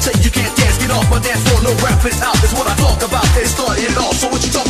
Say you can't dance, get off my dance floor. No rap is out, is what I talk about. They started it all, So what you talk